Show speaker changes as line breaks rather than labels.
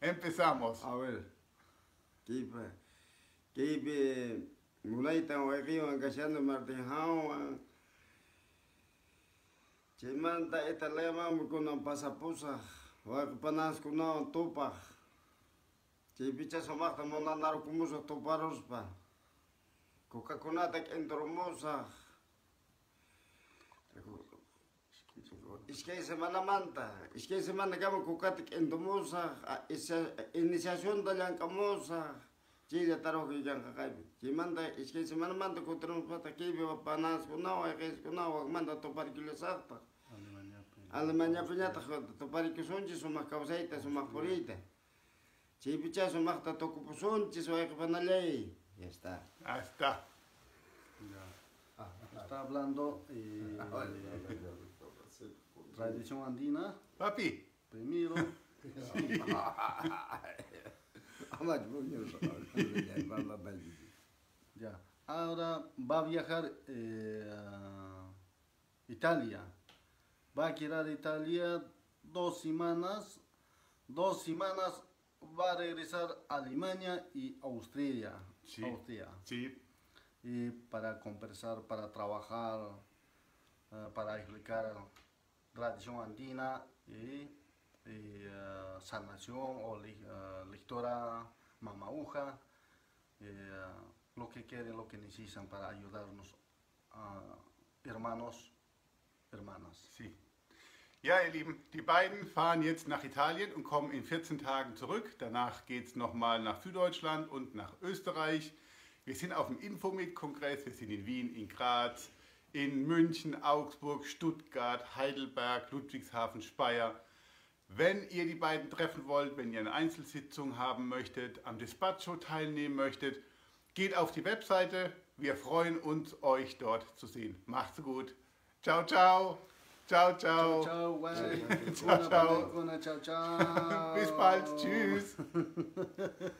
Empezamos.
A ver. Lema kuna pasapusa. Tupa. Chipicha somakta monandar kumusa tuparospa. Kuka kunata entromosa. Iskay semana manta, iskay semana kama kukatik entomosa, iniciación da yang kamosa, chida taro ki yang kakai. Chimanda iskay semana manta kutrons pata kibi wa panas kunawa, kais kunawa, manda topar kilo sakta. Alemania peñata topar kisonchi sumak kausaita, sumak purita. Chipicha sumak ta tokupusunchi, sumak panalei. Ya está.
Ahí está.
Está hablando eh, tradición andina,
Papi,
primero,
punya
ya. Ahora va a viajar eh, a Italia. Va a quedar Italia dos semanas. Dos semanas va a regresar a Alemania y Austria.
Sí.
Austria.
sí,
y para conversar, para trabajar, eh, para explicar tradición andina y, y, eh, sanación o li- eh, lectora mamauja, eh, lo que quieren, lo que necesitan para ayudarnos, hermanos, hermanas.
sí. Ja, ihr Lieben, die beiden fahren jetzt nach Italien und kommen in 14 Tagen zurück. Danach geht es nochmal nach Süddeutschland und nach Österreich. Wir sind auf dem Infomed-Kongress. Wir sind in Wien, in Graz, in München, Augsburg, Stuttgart, Heidelberg, Ludwigshafen, Speyer. Wenn ihr die beiden treffen wollt, wenn ihr eine Einzelsitzung haben möchtet, am Despacho teilnehmen möchtet, geht auf die Webseite. Wir freuen uns, euch dort zu sehen. Macht's gut. Ciao, ciao. Ciao, ciao.
Ciao, ciao,
Ciao, ciao.
ciao, ciao.
Bis bald. Tschüss.